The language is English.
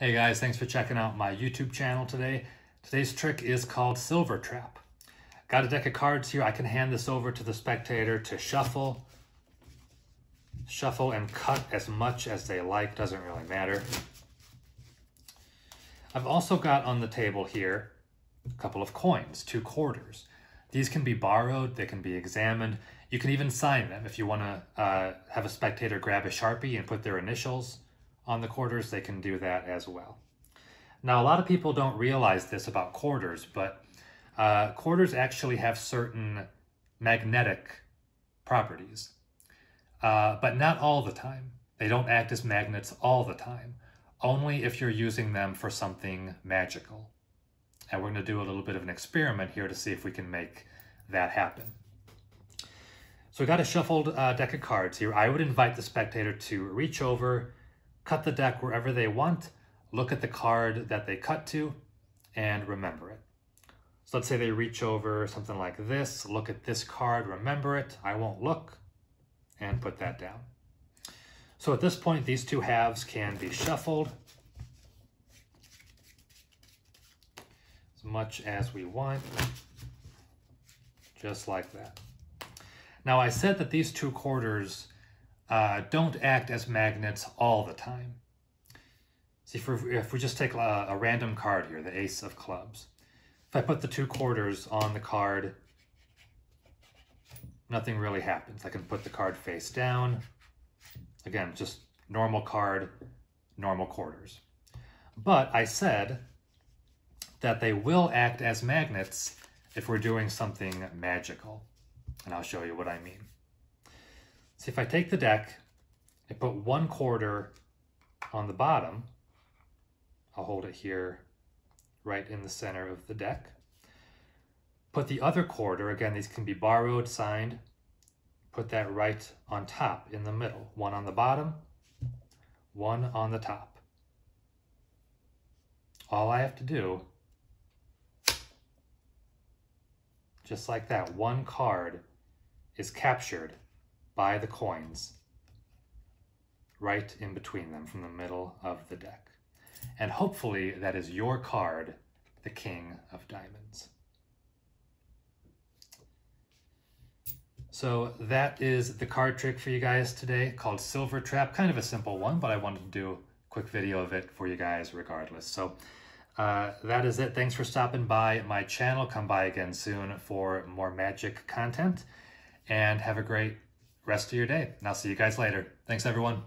Hey guys, thanks for checking out my YouTube channel today. Today's trick is called Silver Trap. Got a deck of cards here. I can hand this over to the spectator to shuffle. Shuffle and cut as much as they like, doesn't really matter. I've also got on the table here a couple of coins, two quarters. These can be borrowed, they can be examined. You can even sign them if you want to uh, have a spectator grab a Sharpie and put their initials on the quarters, they can do that as well. Now, a lot of people don't realize this about quarters, but uh, quarters actually have certain magnetic properties, uh, but not all the time. They don't act as magnets all the time, only if you're using them for something magical. And we're going to do a little bit of an experiment here to see if we can make that happen. So we got a shuffled uh, deck of cards here. I would invite the spectator to reach over cut the deck wherever they want, look at the card that they cut to, and remember it. So let's say they reach over something like this, look at this card, remember it, I won't look, and put that down. So at this point, these two halves can be shuffled as much as we want, just like that. Now I said that these two quarters uh, don't act as magnets all the time. See, for, if we just take a, a random card here, the ace of clubs, if I put the two quarters on the card, nothing really happens. I can put the card face down. Again, just normal card, normal quarters. But I said that they will act as magnets if we're doing something magical. And I'll show you what I mean. So if I take the deck, I put one quarter on the bottom, I'll hold it here right in the center of the deck. Put the other quarter, again, these can be borrowed, signed, put that right on top in the middle. One on the bottom, one on the top. All I have to do, just like that, one card is captured by the coins right in between them from the middle of the deck. And hopefully that is your card, the King of Diamonds. So that is the card trick for you guys today called Silver Trap. Kind of a simple one, but I wanted to do a quick video of it for you guys regardless. So uh, that is it. Thanks for stopping by my channel. Come by again soon for more magic content and have a great rest of your day. And I'll see you guys later. Thanks, everyone.